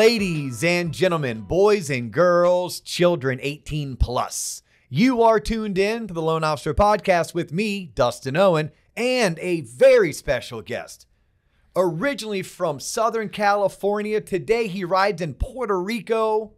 Ladies and gentlemen, boys and girls, children 18 plus, you are tuned in to the Loan Officer Podcast with me, Dustin Owen, and a very special guest. Originally from Southern California, today he rides in Puerto Rico.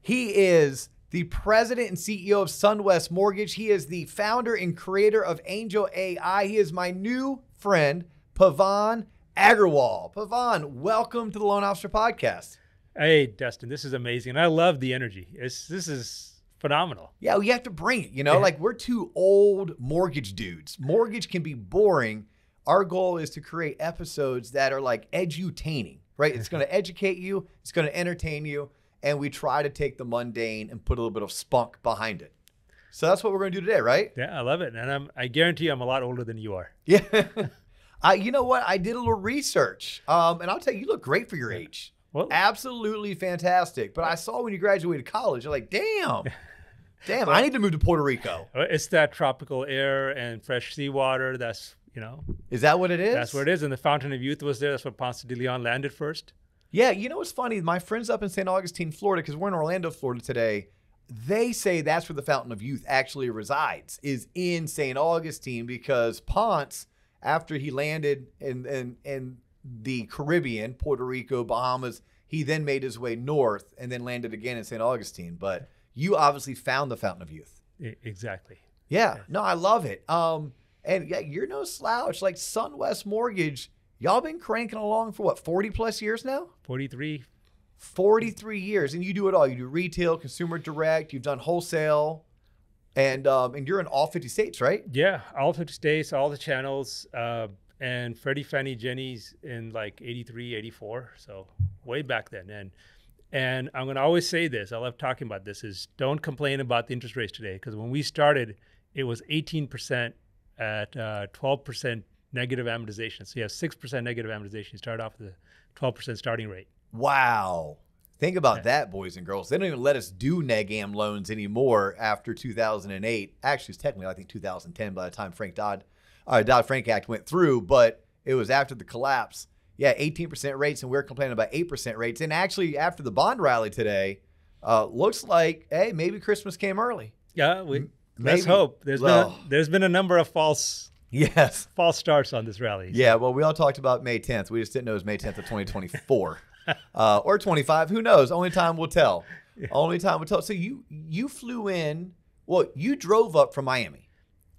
He is the president and CEO of Sun West Mortgage. He is the founder and creator of Angel AI. He is my new friend, Pavan Agarwal. Pavan, welcome to the Loan Officer Podcast. Hey, Dustin, this is amazing. And I love the energy. It's, this is phenomenal. Yeah, we have to bring it. You know, like we're two old mortgage dudes. Mortgage can be boring. Our goal is to create episodes that are like edutaining, right? It's going to educate you, it's going to entertain you, and we try to take the mundane and put a little bit of spunk behind it. So that's what we're going to do today, right? Yeah, I love it. And I'm, I guarantee I'm a lot older than you are. Yeah. I, you know what? I did a little research, um, and I'll tell you, you look great for your age. Well, Absolutely fantastic. But I saw when you graduated college, you're like, damn, damn, I need to move to Puerto Rico. it's that tropical air and fresh seawater. That's, you know, Is that what it is? that's where it is. And the Fountain of Youth was there. That's where Ponce de Leon landed first. Yeah, you know what's funny? My friends up in St. Augustine, Florida, because we're in Orlando, Florida today, they say that's where the Fountain of Youth actually resides, is in St. Augustine, because Ponce, after he landed in, in, in the Caribbean, Puerto Rico, Bahamas, he then made his way north and then landed again in St. Augustine. But you obviously found the Fountain of Youth. Exactly. Yeah, no, I love it. Um, and yeah, you're no slouch. Like Sun West Mortgage, y'all been cranking along for what, 40 plus years now? 43. 43 years and you do it all you do retail consumer direct you've done wholesale and um, and you're in all 50 states right Yeah, all 50 states, all the channels. Uh, and Freddie, Fannie, Ginnie's in like 83, 84. So way back then. And and I'm going to always say this. I love talking about this is don't complain about the interest rates today. Because when we started, it was 18% at uh, 12% negative amortization. So you have 6% negative amortization. You start off with a 12% starting rate. wow think about that boys and girls. They don't even let us do negam loans anymore after 2008 actually it's technically i think 2010 by the time frank dodd uh, dodd-frank act went through but it was after the collapse. Yeah 18% rates and we are complaining about 8% rates. And actually after the bond rally today uh, looks like hey maybe christmas came early. Yeah, we, maybe. let's hope. There's been a, there's been a number of false yes. false starts on this rally. Yeah, well, we all talked about May 10th. We just didn't know it was May 10th of 2024 uh, or 25. Who knows? Only time will tell. Only time will tell. So you you flew in. Well, you drove up from Miami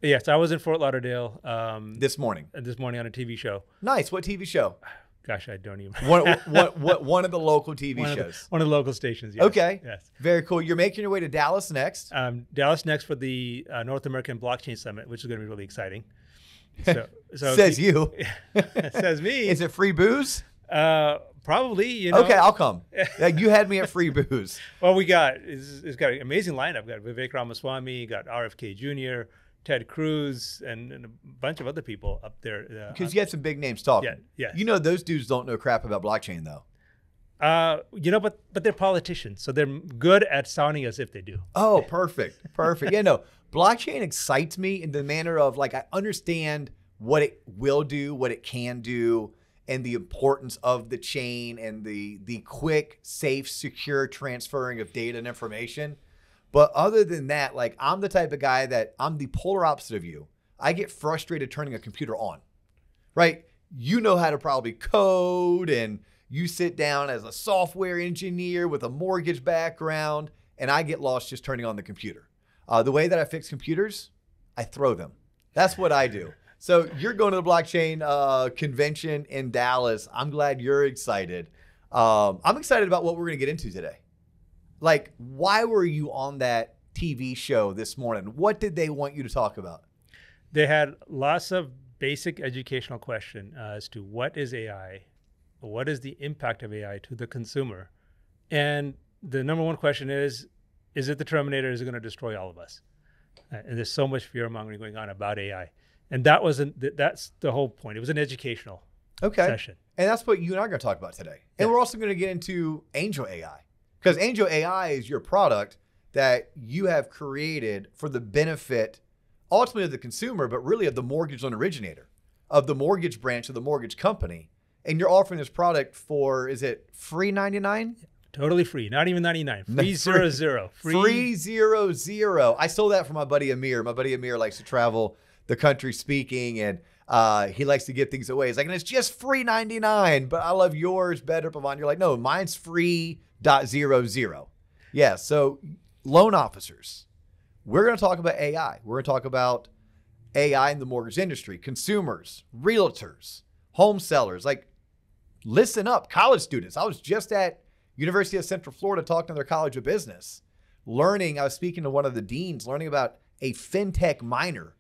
Yes, I was in Fort Lauderdale um, this morning. this morning on a TV show. Nice. What TV show? Gosh, I don't even. One what what one of the local TV one, of the, shows. one of the local stations. Yes. Okay. Yes. Very cool. You're making your way to Dallas next. Um, Dallas next for the uh, North American Blockchain Summit, which is going to be really exciting. So, so Says you. says me. Is it free booze? uh, probably. You know. Okay, I'll come. Yeah, you had me at free booze. Well, we got it's, it's got an amazing lineup. We got Vivek Ramaswamy, got RFK Jr., Ted Cruz, and, and a bunch of other people up there. Uh, Because you had some big names talking. Yeah, yes. You know those dudes don't know crap about blockchain though. uh, you know, but but they're politicians, so they're good at sounding as if they do. Oh, perfect. Perfect. yeah, no. Blockchain excites me in the manner of like I understand what it will do, what it can do, and the importance of the chain and the the quick, safe, secure transferring of data and information. But other than that, like I'm the type of guy that I'm the polar opposite of you. I get frustrated turning a computer on. Right? You know how to probably code and you sit down as a software engineer with a mortgage background, and I get lost just turning on the computer. Uh, the way that I fix computers, I throw them. That's what I do. So you're going to the blockchain uh, convention in Dallas. I'm glad you're excited. Um, I'm excited about what we're going to get into today. Like, why were you on that TV show this morning? What did they want you to talk about? They had lots of basic educational question uh, as to what is AI, what is the impact of AI to the consumer, and the number one question is, is it the Terminator? Is it going to destroy all of us? Uh, and there's so much fear mongering going on about AI, and that wasn't th- that's the whole point. It was an educational Okay. session. And that's what you and I are going to talk about today. And Yeah. we're also going to get into Angel AI because Angel AI is your product that you have created for the benefit ultimately of the consumer, but really of the mortgage loan originator, of the mortgage branch of the mortgage company. and you're offering this product for is it free 99? Totally free, not even 99. No, Free zero free. zero. Free zero zero. I stole that from my buddy Amir. My buddy Amir likes to travel the country speaking, and uh, he likes to give things away. He's like, and it's just free ninety nine, but I love yours better, Pavan. You're like, no, mine's free dot zero zero. Yeah. So loan officers, we're going to talk about AI. We're going to talk about AI in the mortgage industry, consumers, realtors, home sellers. Like, listen up, college students. I was just at University of Central Florida talking to their College of Business, learning. I was speaking to one of the deans, learning about a fintech minor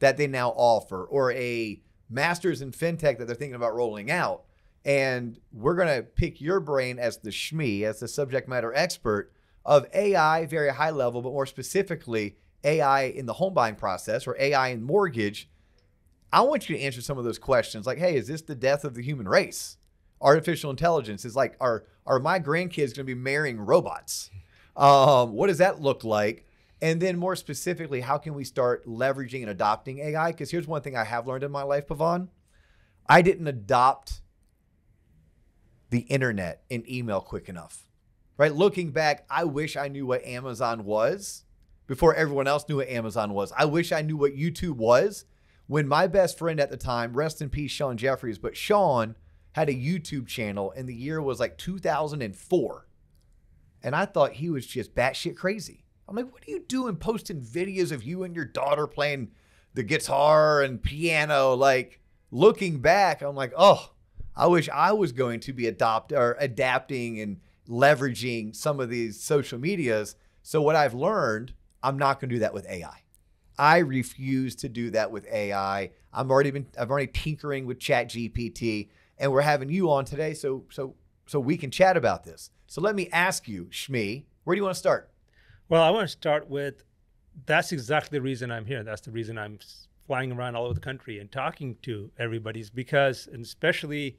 that they now offer, or a master's in fintech that they're thinking about rolling out. And we're going to pick your brain as the SME, as the subject matter expert of AI, very high level, but more specifically, AI in the home buying process or AI in mortgage. I want you to answer some of those questions like, hey, is this the death of the human race? Artificial intelligence is like, are, are my grandkids going to be marrying robots? Um, what does that look like? And then more specifically, how can we start leveraging and adopting AI? Because here's one thing I have learned in my life, Pavan. I didn't adopt the internet and email quick enough. Right? Looking back, I wish I knew what Amazon was before everyone else knew what Amazon was. I wish I knew what YouTube was when my best friend at the time, rest in peace, Sean Jeffries, but Sean had a YouTube channel and the year was like 2004. And I thought he was just batshit crazy. I'm like, what are you doing posting videos of you and your daughter playing the guitar and piano? Like, looking back, I'm like, oh, I wish I was going to be adopt or adapting and leveraging some of these social medias. So what I've learned, I'm not going to do that with AI. I refuse to do that with AI. I'm already been I've already tinkering with Chat GPT, and we're having you on today, so so so we can chat about this. So let me ask you, Shmi, where do you want to start? Well, I want to start with that's exactly the reason I'm here. That's the reason I'm flying around all over the country and talking to everybody is because, and especially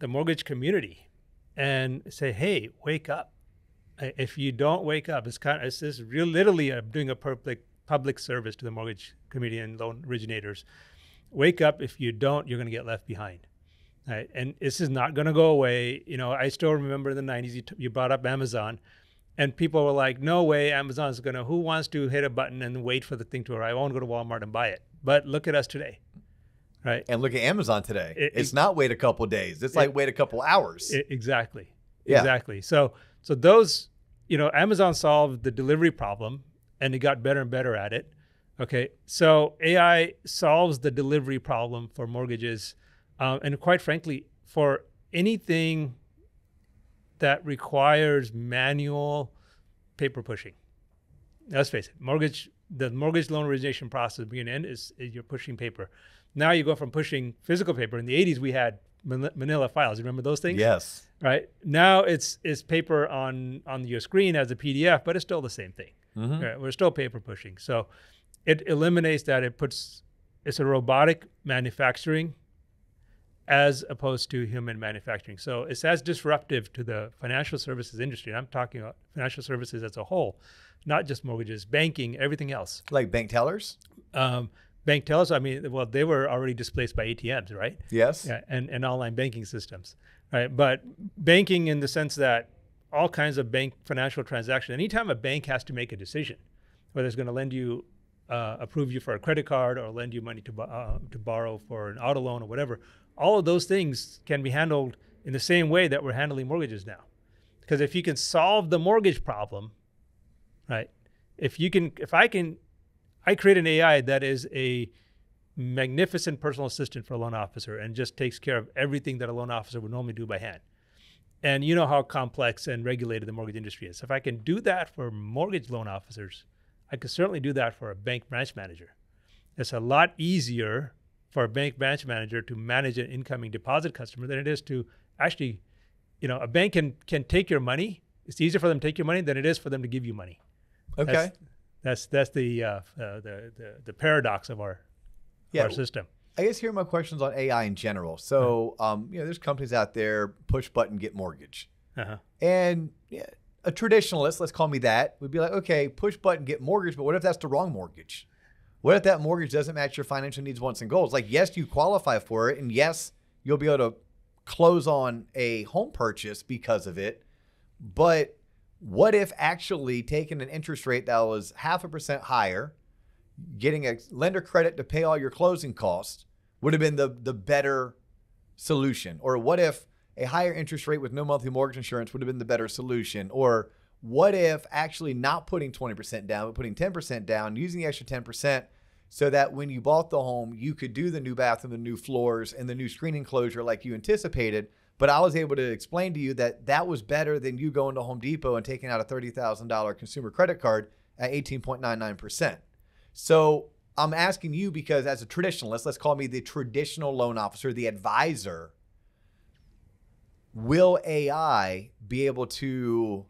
the mortgage community, and say, hey, wake up. If you don't wake up, it's kind of, it's this real literally I'm doing a public public service to the mortgage community and loan originators. Wake up. If you don't, you're going to get left behind. Right? And this is not going to go away. You know, I still remember in the 90s, you, t- you brought up Amazon and people were like, no way, Amazon's going to, who wants to hit a button and wait for the thing to arrive? I won't go to Walmart and buy it. But look at us today, right? And look at Amazon today. It- it's it- not wait a couple days. It's like wait a couple hours. Exactly. Yeah. Exactly. So, so those, you know, Amazon solved the delivery problem and it got better and better at it. Okay. So AI solves the delivery problem for mortgages. Um, and quite frankly, for anything that requires manual paper pushing. Let's face it, mortgage the mortgage loan origination process beginning and end is, is you're pushing paper. Now you go from pushing physical paper. In the 80s, we had manila files. You remember those things? yes. Right. Now it's it's paper on on your screen as a PDF, but it's still the same thing. Mhm. Right? We're still paper pushing. So it eliminates that. It puts it's a robotic manufacturing as opposed to human manufacturing. So it's as disruptive to the financial services industry. And I'm talking about financial services as a whole, not just mortgages, banking, everything else. Like bank tellers. Um, bank tellers, I mean, well, they were already displaced by ATMs, right? Yes. Yeah, and, and online banking systems, right? But banking in the sense that all kinds of bank financial transactions, anytime a bank has to make a decision, whether it's going to lend you, uh, approve you for a credit card or lend you money to, uh, to borrow for an auto loan or whatever, all of those things can be handled in the same way that we're handling mortgages now. Because if you can solve the mortgage problem, right? If you can, if I can, I create an AI that is a magnificent personal assistant for a loan officer and just takes care of everything that a loan officer would normally do by hand. And you know how complex and regulated the mortgage industry is. If I can do that for mortgage loan officers, I could certainly do that for a bank branch manager. It's a lot easier for a bank branch manager to manage an incoming deposit customer than it is to actually, you know, a bank can can take your money. It's easier for them to take your money than it is for them to give you money. Okay. That's that's, that's the, uh, uh, the the the paradox of our Yeah. our system. I guess here are my questions on AI in general. So, um, you know, there's companies out there push button get mortgage, Uh-huh. and yeah, a traditionalist, let's call me that, would be like, okay, push button get mortgage, but what if that's the wrong mortgage? What if that mortgage doesn't match your financial needs, wants, and goals? Like, yes, you qualify for it, and yes, you'll be able to close on a home purchase because of it. But what if actually taking an interest rate that was half a percent higher, getting a lender credit to pay all your closing costs would have been the the better solution? Or what if a higher interest rate with no monthly mortgage insurance would have been the better solution? Or what if actually not putting 20% down, but putting 10% down, using the extra 10% so that when you bought the home, you could do the new bathroom, the new floors, and the new screen enclosure like you anticipated. But I was able to explain to you that that was better than you going to Home Depot and taking out a $30,000 consumer credit card at 18.99%. So I'm asking you because, as a traditionalist, let's call me the traditional loan officer, the advisor. Will AI be able to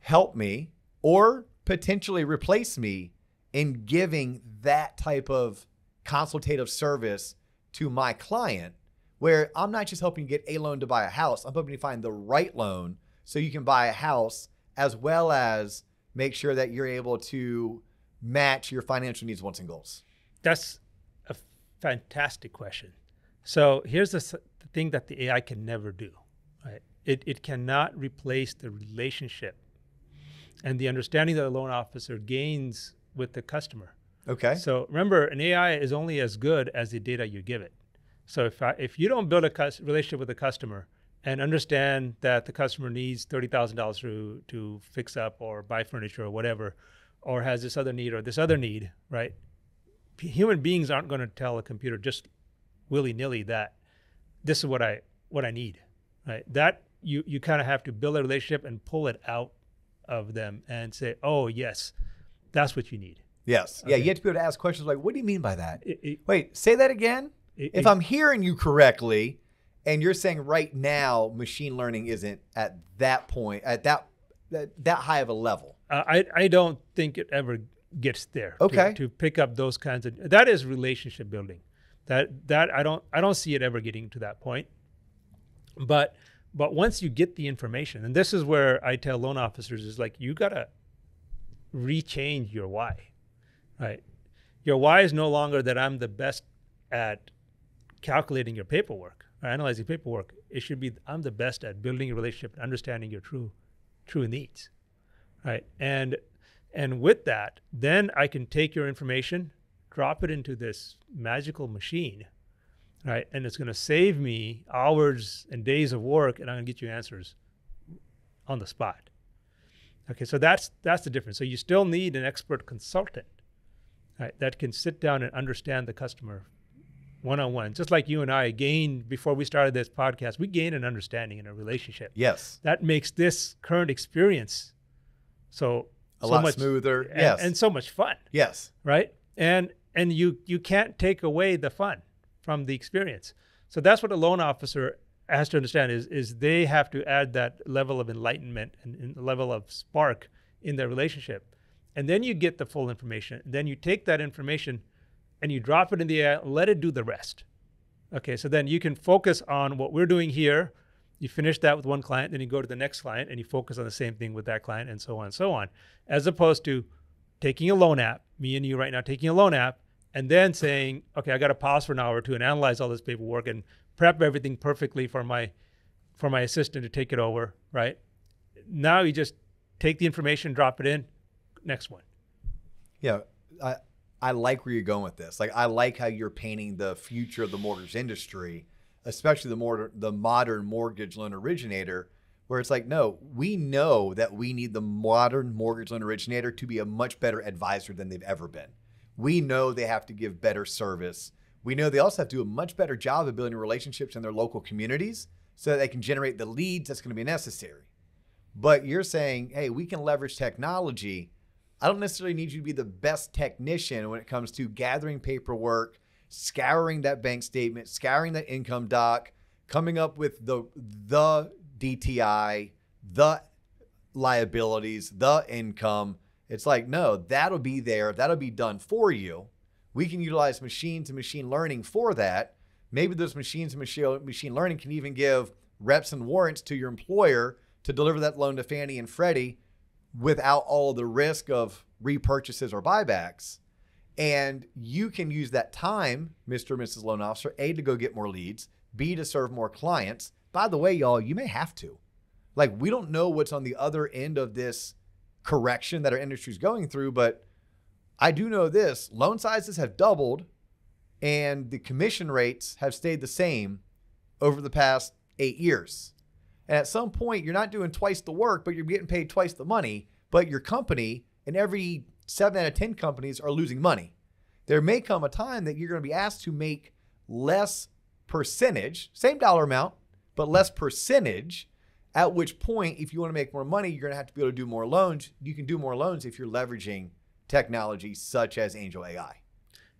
help me or potentially replace me in giving that type of consultative service to my client where I'm not just helping you get a loan to buy a house, I'm helping you find the right loan so you can buy a house as well as make sure that you're able to match your financial needs, wants, and goals? That's a fantastic question. So here's the, thing that the AI can never do. Right? It, it cannot replace the relationship and the understanding that a loan officer gains with the customer. Okay. So remember, an AI is only as good as the data you give it. So if I, if you don't build a cus- relationship with a customer and understand that the customer needs thirty thousand dollars to to fix up or buy furniture or whatever, or has this other need or this other need, right? P- human beings aren't going to tell a computer just willy nilly that this is what I what I need, right? That you you kind of have to build a relationship and pull it out of them and say, oh yes, that's what you need. Yes. Yeah. You have to be able to ask questions like, what do you mean by that? It- it- Wait, say that again. it- If I'm hearing you correctly, and you're saying right now machine learning isn't at that point, at that that, that high of a level. Uh, I I don't think it ever gets there. to- Okay. To, pick up those kinds of that is relationship building. That that I don't I don't see it ever getting to that point. But but once you get the information, and this is where I tell loan officers is like you gotta rechange your why, right? Your why is no longer that I'm the best at calculating your paperwork or analyzing paperwork. It should be I'm the best at building a relationship and understanding your true true needs right and and with that then i can take your information drop it into this magical machine right and it's going to save me hours and days of work and i'm going to get you answers on the spot okay so that's that's the difference so you still need an expert consultant right that can sit down and understand the customer one-on-one just like you and i gained before we started this podcast we gained an understanding in a relationship Yes. that makes this current experience so A so lot much smoother. and, yes. and so much fun yes. right and and you you can't take away the fun from the experience so that's what a loan officer has to understand is is they have to add that level of enlightenment and, and level of spark in their relationship. And then you get the full information. Then you take that information and you drop it in the AI let it do the rest. Okay so then you can focus on what we're doing here. You finish that with one client then you go to the next client and you focus on the same thing with that client and so on and so on as opposed to taking a loan app me and you right now taking a loan app and then saying okay i got to pause for an hour or two and analyze all this paperwork and prep everything perfectly for my for my assistant to take it over right now you just take the information drop it in next one Yeah, I I like where you're going with this. Like I like how you're painting the future of the mortgage industry, especially the more the modern mortgage loan originator, where it's like, no, we know that we need the modern mortgage loan originator to be a much better advisor than they've ever been. We know they have to give better service. We know they also have to do a much better job of building relationships in their local communities so that they can generate the leads that's going to be necessary. But you're saying, hey, we can leverage technology. I don't necessarily need you to be the best technician when it comes to gathering paperwork, scouring that bank statement, scouring that income doc, coming up with the the DTI, the liabilities, the income. It's like, no, that'll be there. That'll be done for you. We can utilize machines and machine learning for that. Maybe those machines and machine machine learning can even give reps and warrants to your employer to deliver that loan to Fannie and Freddie without all the risk of repurchases or buybacks. And you can use that time, Mr. or Mrs. Loan Officer, A, to go get more leads, B, to serve more clients. By the way, y'all, you may have to. Like, we don't know what's on the other end of this correction that our industry is going through, but I do know this loan sizes have doubled and the commission rates have stayed the same over the past eight years. And at some point, you're not doing twice the work, but you're getting paid twice the money. But your company and every seven out of 10 companies are losing money. There may come a time that you're going to be asked to make less percentage, same dollar amount, but less percentage. At which point, if you want to make more money, you're going to have to be able to do more loans. You can do more loans if you're leveraging technology such as Angel AI.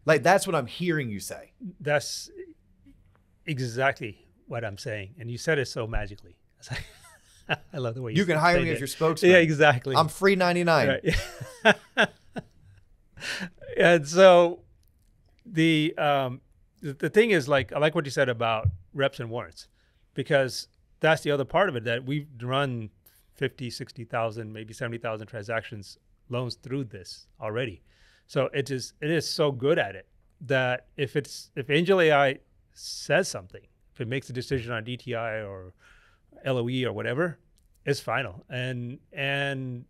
Like that's what I'm hearing you say. That's exactly what I'm saying, and you said it so magically. I love the way you. You can hire me as your spokesman. Yeah, exactly. I'm free 99. Right. and so the um, the, the thing is like I like what you said about reps and warrants because that's the other part of it that we've run 50 60,000 maybe 70,000 transactions loans through this already so it is it is so good at it that if it's if angel AI says something if it makes a decision on DTI or LOE or whatever it's final and and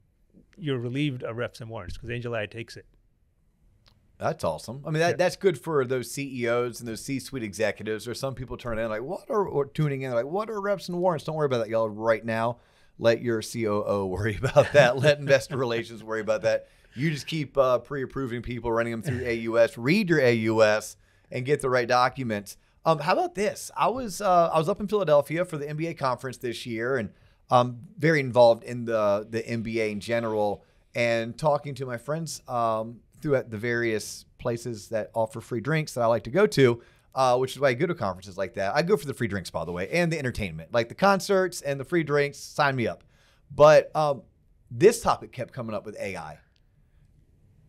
you're relieved of reps and warrants because angel AI takes it That's awesome. I mean, that, Yeah. that's good for those CEOs and those C-suite executives. Or some people turn in like, "What are?" or tuning in like, "What are reps and warrants?" Don't worry about that, y'all. Right now, let your COO worry about that. let investor relations worry about that. You just keep uh, pre-approving people, running them through AUS. Read your AUS and get the right documents. Um, how about this? I was uh, I was up in Philadelphia for the MBA conference this year, and I'm very involved in the the MBA in general, and talking to my friends um, throughout the various places that offer free drinks that I like to go to. Uh, which is why I go to conferences like that. I go for the free drinks, by the way, and the entertainment, like the concerts and the free drinks. Sign me up. But um, this topic kept coming up with AI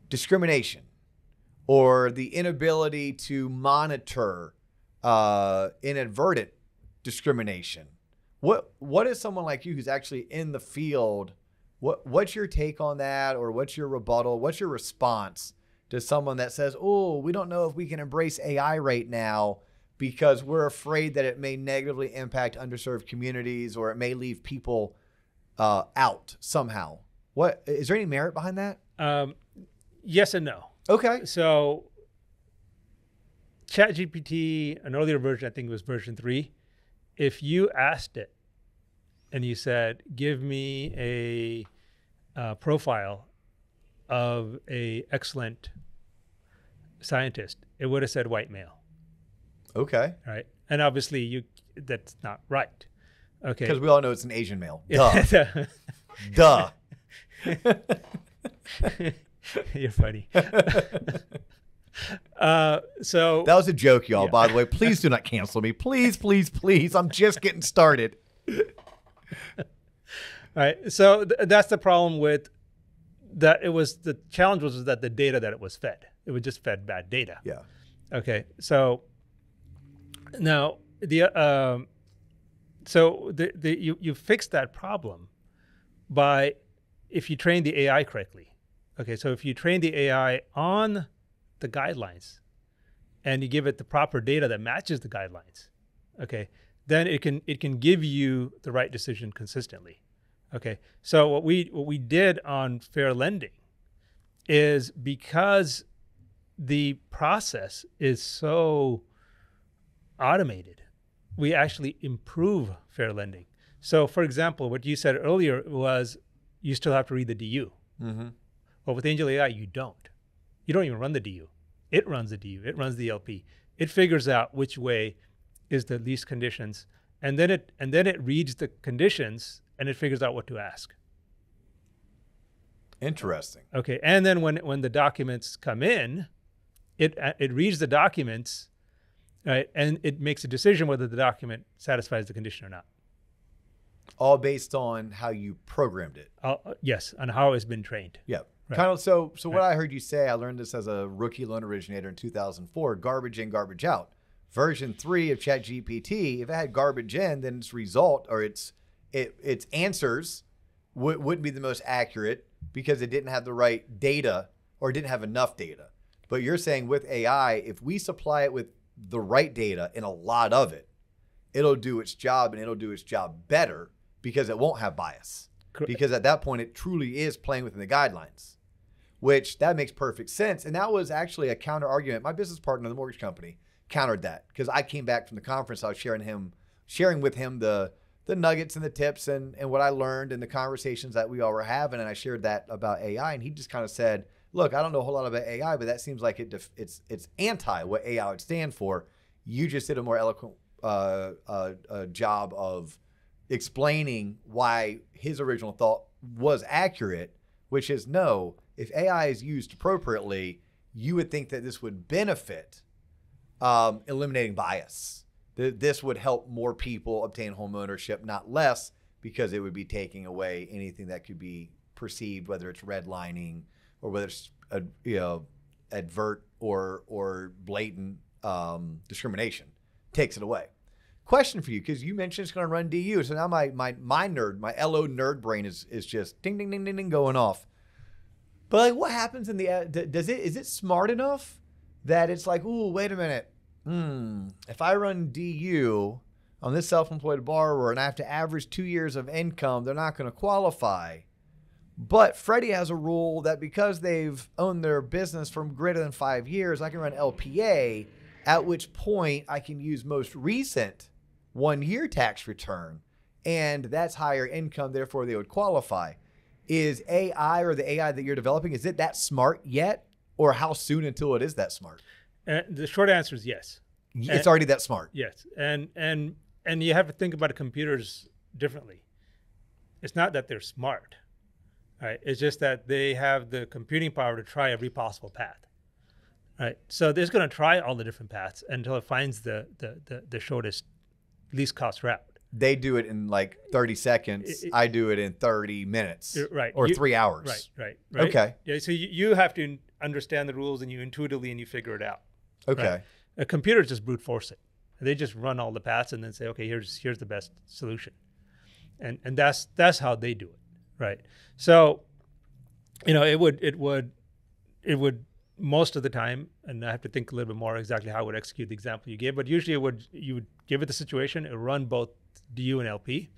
discrimination or the inability to monitor uh, inadvertent discrimination. What what is someone like you who's actually in the field? What what's your take on that, or what's your rebuttal? What's your response to someone that says, "Oh, we don't know if we can embrace AI right now because we're afraid that it may negatively impact underserved communities or it may leave people uh, out somehow." What is there any merit behind that? um, yes and no Okay. So ChatGPT, an earlier version, I think it was version three, if you asked it and you said, give me a uh, profile of a excellent scientist, it would have said white male, Okay. right? And obviously you that's not right. Okay. Because we all know it's an Asian male. Duh. Duh. You're funny. uh, so That was a joke, y'all, Yeah. by the way. Please do not cancel me. Please, please, please. I'm just getting started. Right. So th- that's the problem with that. It was the challenge was that the data that it was fed, it was just fed bad data. Yeah. Okay. So now the um, so the, the you you fix that problem by if you train the AI correctly. Okay. So if you train the AI on the guidelines and you give it the proper data that matches the guidelines, okay, then it can it can give you the right decision consistently. Okay. So what we what we did on fair lending is because the process is so automated, we actually improve fair lending. So for example, what you said earlier was you still have to read the DU. Mm-hmm. But with Angel AI, you don't. You don't even run the DU. It runs the DU. It runs the LP. It figures out which way is the least conditions, and then it and then it reads the conditions and it figures out what to ask. Interesting. Okay, and then when when the documents come in, it uh, it reads the documents, right, and it makes a decision whether the document satisfies the condition or not. All based on how you programmed it. Uh, yes, on how it's been trained. Yeah. Right. Kind of so so what I heard you say, I learned this as a rookie loan originator in 2004, garbage in, garbage out. Version 3 of ChatGPT, if it had garbage in, then its result or its it its answers would wouldn't be the most accurate because it didn't have the right data or didn't have enough data. But you're saying with AI, if we supply it with the right data and a lot of it, it'll do its job and it'll do its job better because it won't have bias. Correct. Because at that point, it truly is playing within the guidelines, which that makes perfect sense. And that was actually a counter argument. My business partner, the mortgage company, countered that because I came back from the conference. I was sharing him, sharing with him the the nuggets and the tips and and what I learned and the conversations that we all were having. And I shared that about AI, and he just kind of said, "Look, I don't know a whole lot about AI, but that seems like it def- it's it's anti what AI would stand for. You just did a more eloquent uh, uh, uh, job of explaining why his original thought was accurate, which is no, if AI is used appropriately, you would think that this would benefit um, eliminating bias. Th- This would help more people obtain home ownership, not less, because it would be taking away anything that could be perceived, whether it's redlining or whether it's a, you know advert or or blatant um, discrimination. Takes it away question for you because you mentioned it's going to run DU. So now my my my nerd, my LO nerd brain is is just ding ding ding ding ding going off. But like, what happens in the uh, does it is it smart enough that it's like, ooh, wait a minute, hmm, if I run DU on this self-employed borrower and I have to average two years of income, they're not going to qualify. But Freddie has a rule that because they've owned their business for greater than five years, I can run LPA, at which point I can use most recent one year tax return. And that's higher income, therefore they would qualify. Is AI or the AI that you're developing, is it that smart yet? Or how soon until it is that smart? And the short answer is yes. It's already that smart. Yes, and and and you have to think about computers differently. It's not that they're smart, right? It's just that they have the computing power to try every possible path, right? So they're going to try all the different paths until it finds the the the, the shortest, least cost route. They do it in like 30 seconds. It- it- I do it in 30 minutes. Right. Or You- three hours. Right, right, right. Okay. Yeah. So you, you have to understand the rules, and you intuitively and you figure it out. Okay. Right. A computer just brute force it. They just run all the paths and then say, okay, here's here's the best solution, and and that's that's how they do it, right? So, you know, it would it would it would most of the time, and I have to think a little bit more exactly how I would execute the example you gave, but usually it would you would give it the situation, it run both DU and LP,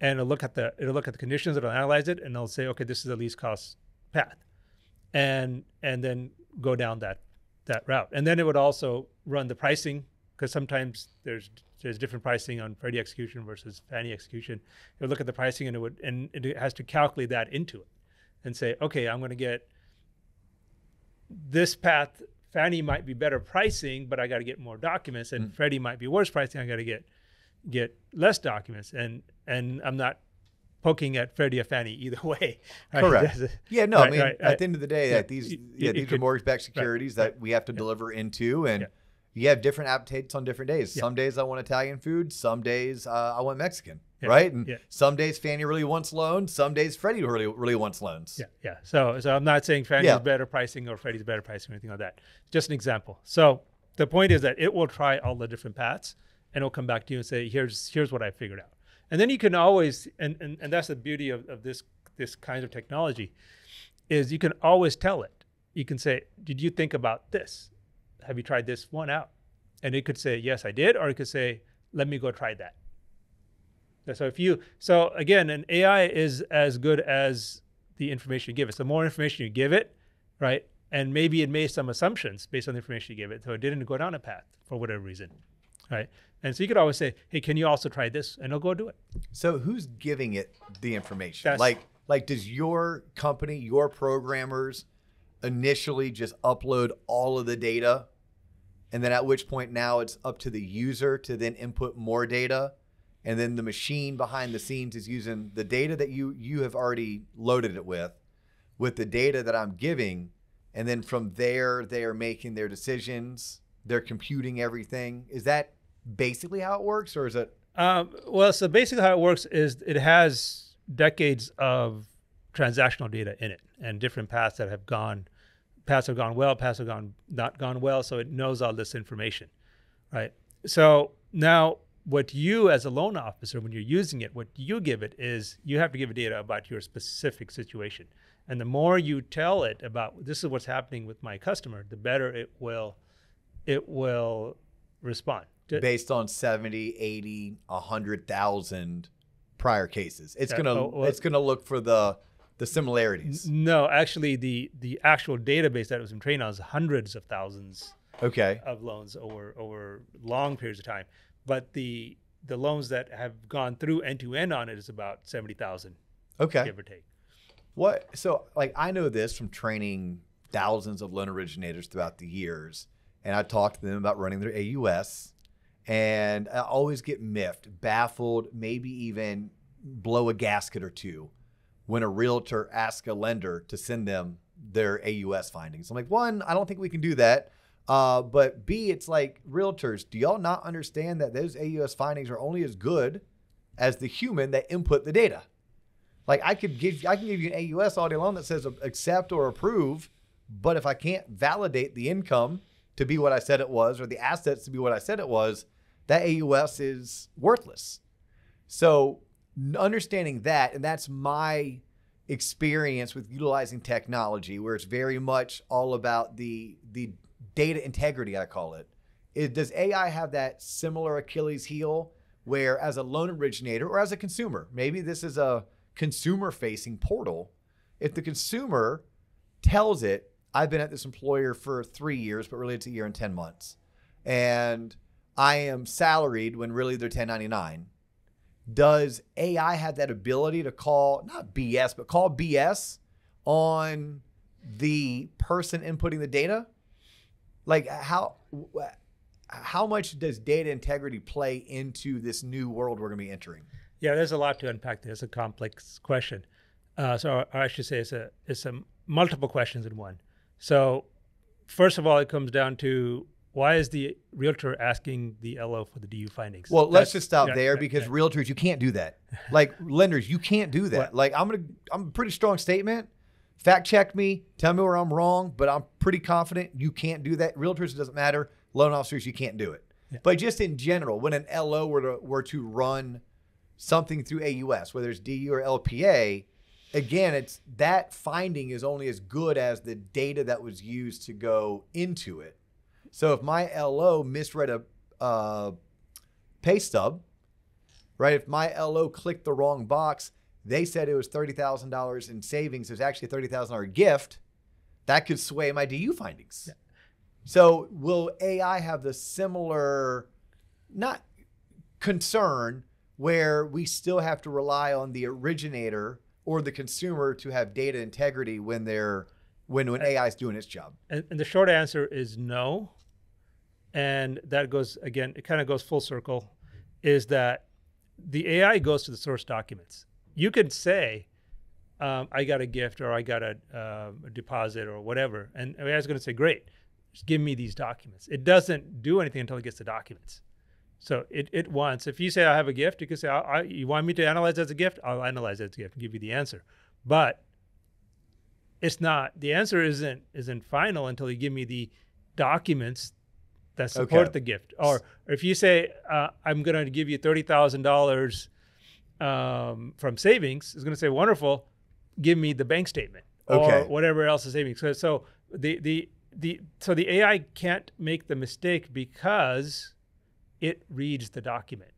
and it'll look at the it'll look at the conditions, it'll analyze it, and it'll say, okay, this is the least cost path, and and then go down that that route. And then it would also run the pricing because sometimes there's there's different pricing on Freddie execution versus Fannie execution. It would look at the pricing and it would and it has to calculate that into it and say, okay, I'm going to get this path. Fannie might be better pricing, but I got to get more documents, and mm. Freddie might be worse pricing. I got to get get less documents, and and I'm not poking at Freddie or Fannie either way. right? Correct. A- Yeah, no, I mean, right, at right. the end of the day, Yeah, that these, yeah, these are mortgage-backed securities that we have to deliver into, and. You have different appetites on different days. Yeah. Some days I want Italian food, some days uh, I want Mexican, Yeah, right? And yeah. some days Fannie really wants loans, some days Freddie really really wants loans. Yeah, yeah. So, so I'm not saying Yeah. better pricing or Freddie's better pricing or anything like that. Just an example. So the point is that it will try all the different paths and it'll come back to you and say, here's here's what I figured out. And then you can always and and, and that's the beauty of, of this this kind of technology is you can always tell it. You can say, Did you think about this? Have you tried this one out? And it could say, Yes, I did, or it could say, Let me go try that. So if you so again, an AI is as good as the information you give it. So the more information you give it, right? And maybe it made some assumptions based on the information you give it. So it didn't go down a path for whatever reason. Right. And so you could always say, Hey, can you also try this? And it'll go do it. So who's giving it the information? That's- like like does your company, your programmers initially just upload all of the data and then at which point now it's up to the user to then input more data. And then the machine behind the scenes is using the data that you you have already loaded it with with the data that I'm giving. And then from there they are making their decisions, they're computing everything. Is that basically how it works or is it? Um, well, so basically, how it works is it has decades of transactional data in it and different paths that have gone, paths have gone well, paths have gone not gone well. So it knows all this information, right? So now, what you as a loan officer, when you're using it, what you give it is you have to give it data about your specific situation, and the more you tell it about this is what's happening with my customer, the better it will, it will respond. Based on 70, 80, 100,000 prior cases. It's Yeah, going to oh, well- it's going to look for the the similarities. No, actually, the the actual database that it was trained on is hundreds of thousands Okay. of loans over over long periods of time. But the the loans that have gone through end to end on it is about seventy thousand, Okay. give or take. What so like I know this from training thousands of loan originators throughout the years and I talk to them about running their AUS and I always get miffed, baffled, maybe even blow a gasket or two when a realtor asks a lender to send them their AUS findings. I'm like, one, I don't think we can do that. Uh, but B, it's like realtors, do y'all not understand that those AUS findings are only as good as the human that input the data? Like I could give I can give you an AUS all day long that says accept or approve, but if I can't validate the income to be what I said it was or the assets to be what I said it was, that AUS is worthless. So understanding that, and that's my experience with utilizing technology, where it's very much all about the the data integrity, I call it. does AI have that similar Achilles heel where as a loan originator or as a consumer, maybe this is a consumer facing portal, if the consumer tells it, I've been at this employer for three years, but really it's a year and 10 months, and I am salaried when really they're 1099. Does AI have that ability to call, not BS, but call BS on the person inputting the data? Like how how much does data integrity play into this new world we're going to be entering? Yeah, there's a lot to unpack there. It's a complex question. Uh, so, I should say, it's a it's a multiple questions in one. So, first of all, it comes down to why is the realtor asking the LO for the DU findings? Well, let's just stop yeah, there yeah, because yeah. realtors, you can't do that. Like lenders, you can't do that. What? Like I'm gonna, I'm a pretty strong statement. Fact check me, tell me where I'm wrong, but I'm pretty confident you can't do that. Realtors, it doesn't matter. Loan officers, you can't do it. But just in general, when an LO were to were to run something through AUS, whether it's DU or LPA, again, it's that finding is only as good as the data that was used to go into it. So if my LO misread a uh, pay stub, right? If my LO clicked the wrong box, they said it was thirty thousand dollars in savings. It was actually a thirty thousand dollar gift. That could sway my DU findings. So will AI have the similar, not concern, where we still have to rely on the originator or the consumer to have data integrity when they're when when AI is doing its job? And, and the short answer is no. And that goes again, it kind of goes full circle, is that the AI goes to the source documents. You could say, um, I got a gift or I got a, uh, a deposit or whatever, and AI is going to say, great, just give me these documents. It doesn't do anything until it gets the documents. So it, it wants, if you say I have a gift, you can say, I, I, you want me to analyze it as a gift? I'll analyze it as a gift and give you the answer. But it's not the answer isn't isn't final until you give me the documents that support Okay. the gift or, or if you say uh, i'm going to give you $30000 um, from savings it's going to say wonderful give me the bank statement Okay. or whatever else is savings so, so the the the so the ai can't make the mistake because it reads the document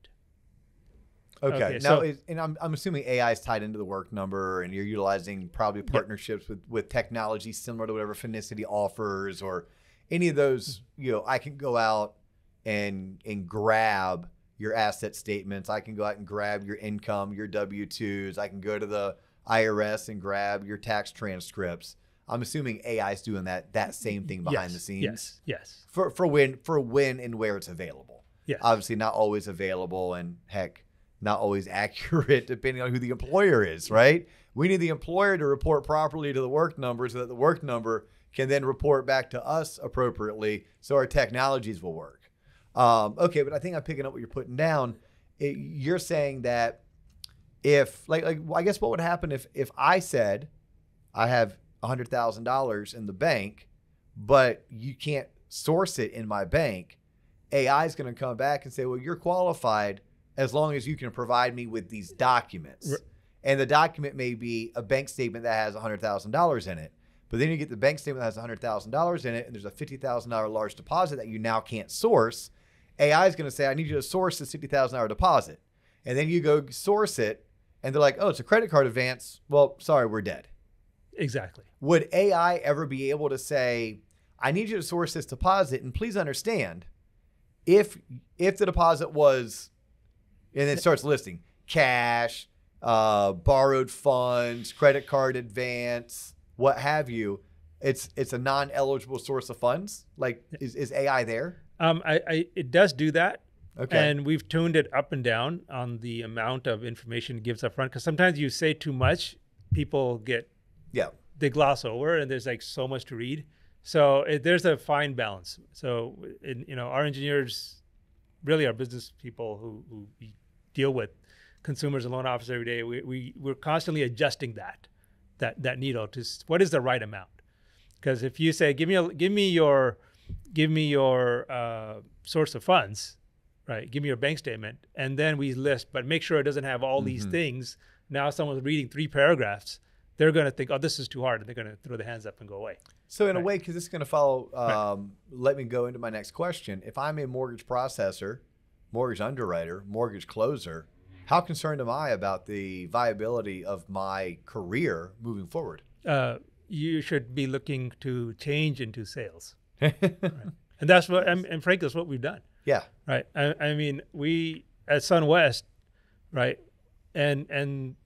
Okay. Okay, now, so- and I'm, I'm assuming AI is tied into the work number, and you're utilizing probably partnerships with with technology similar to whatever Finicity offers, or any of those. You know, I can go out and and grab your asset statements. I can go out and grab your income, your W twos. I can go to the IRS and grab your tax transcripts. I'm assuming AI is doing that that same thing behind yes, the scenes yes yes for for when for when and where it's available. yes Obviously, not always available, and heck, not always accurate depending on who the employer is. Right? We need the employer to report properly to the work number so that the work number can then report back to us appropriately, so our technologies will work. Um, okay, but I think I'm picking up what you're putting down. It, you're saying that if, like, like, well, I guess what would happen if if I said I have hundred thousand dollars in the bank, but you can't source it in my bank, AI is going to come back and say, well, you're qualified as long as you can provide me with these documents. R- And the document may be a bank statement that has hundred thousand dollars in it. But then you get the bank statement that has hundred thousand dollars in it, and there's a fifty thousand dollar large deposit that you now can't source. AI is going to say, I need you to source this $50,000 deposit. And then you go source it, and they're like, oh, it's a credit card advance. Well, sorry, we're dead. Exactly. Would AI ever be able to say, I need you to source this deposit, and please understand, if if the deposit was, and it starts listing cash, uh, borrowed funds, credit card advance, what have you, it's it's a non-eligible source of funds. Like, is, is AI there? Um, I, I it does do that. Okay. And we've tuned it up and down on the amount of information it gives up front. Because sometimes you say too much, people get yeah. they gloss over, and there's like so much to read. So it, there's a fine balance. So in, you know, our engineers, really our business people who, who we deal with consumers and loan officers every day, we, we we're constantly adjusting that that that needle to what is the right amount. Because if you say, give me a, give me your give me your uh, source of funds, right? Give me your bank statement, and then we list, but make sure it doesn't have all these things. Now someone's reading three paragraphs, they're going to think, oh, this is too hard, and they're going to throw their hands up and go away. So in a way, because this is going to follow, um, let me go into my next question. If I'm a mortgage processor, mortgage underwriter, mortgage closer, how concerned am I about the viability of my career moving forward? Uh, you should be looking to change into sales, and that's what, and, and frankly, that's what we've done. yeah. right? I, I mean, we at Sun West, right? And and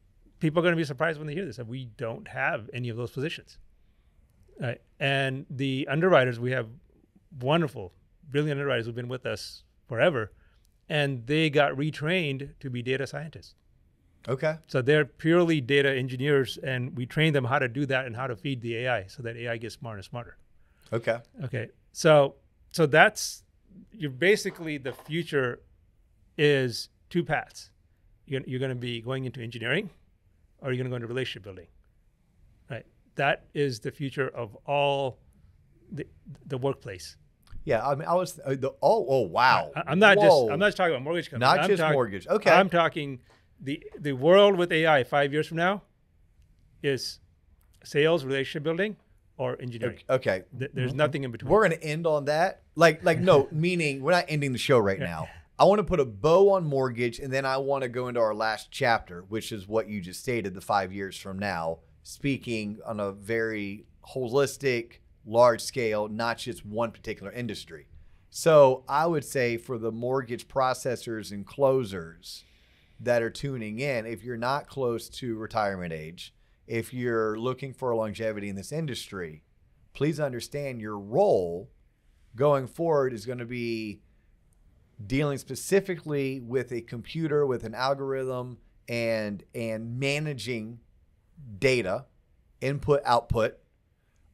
people are going to be surprised when they hear this that we don't have any of those positions, right? And the underwriters we have wonderful, brilliant underwriters who've been with us forever, and they got retrained to be data scientists. Okay. So they're purely data engineers, and we train them how to do that and how to feed the AI so that AI gets smarter and smarter. Okay. Okay, so so that's you're basically the future is two paths. You're, you're going to be going into engineering, or you're going to go into relationship building. Right. That is the future of all the the workplace. Yeah. I mean, I was uh, the oh oh wow. I, am not just I'm not just talking about mortgage companies. Not I'm just talk- mortgage. Okay. I'm talking the the world with AI five years from now is sales, relationship building, or engineering. okay. Th- There's nothing in between. We're going to end on that. Like like no, meaning we're not ending the show right now. I want to put a bow on mortgage, and then I want to go into our last chapter, which is what you just stated, the five years from now, speaking on a very holistic, large scale, not just one particular industry. So I would say for the mortgage processors and closers that are tuning in, if you're not close to retirement age, if you're looking for longevity in this industry, please understand your role going forward is going to be dealing specifically with a computer with an algorithm and and managing data input output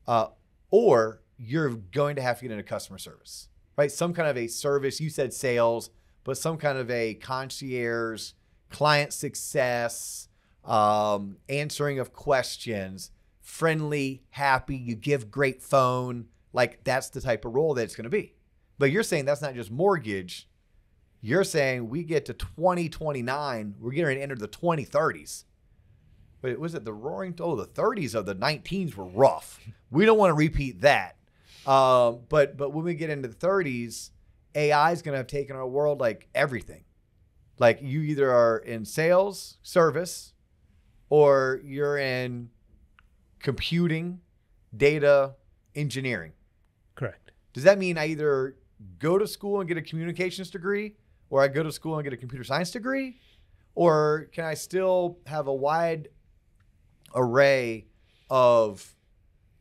uh, or you're going to have to get into customer service right? Some kind of a service you said sales but some kind of a concierge client success um, answering of questions friendly happy you give great phone like that's the type of role that it's going to be. But you're saying that's not just mortgage. You're saying we get to 2029 we're ready to enter the 2030s but was it the roaring oh the 30s of the 19s were rough. We don't want to repeat that. Um, but but when we get into the 30s ai is going to have taken our world like everything. Like you either are in sales service or you're in computing data engineering. Correct. does that mean I either go to school and get a communications degree, or I go to school and get a computer science degree, or can I still have a wide array of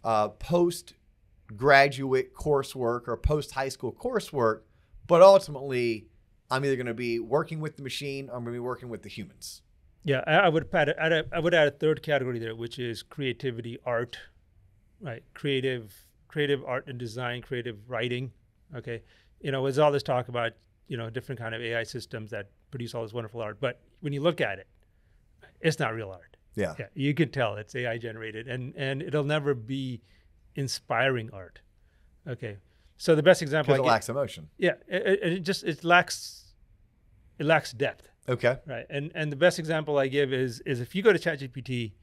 uh, post graduate coursework or post high school coursework, but ultimately I'm either going to be working with the machine or I'm going to be working with the humans. Yeah, I, would add, add a, I would add a third category there, which is creativity, art, right? Creative, creative art and design, creative writing. Okay, you know, there's all this talk about you know different kind of AI systems that produce all this wonderful art, but when you look at it, it's not real art. Yeah. Yeah, you can tell it's AI generated, and and it'll never be inspiring art. Okay, so the best example Because it lacks emotion. yeah, it, it, it just it lacks it lacks depth. Okay. Right. And and the best example I give is is if you go to ChatGPT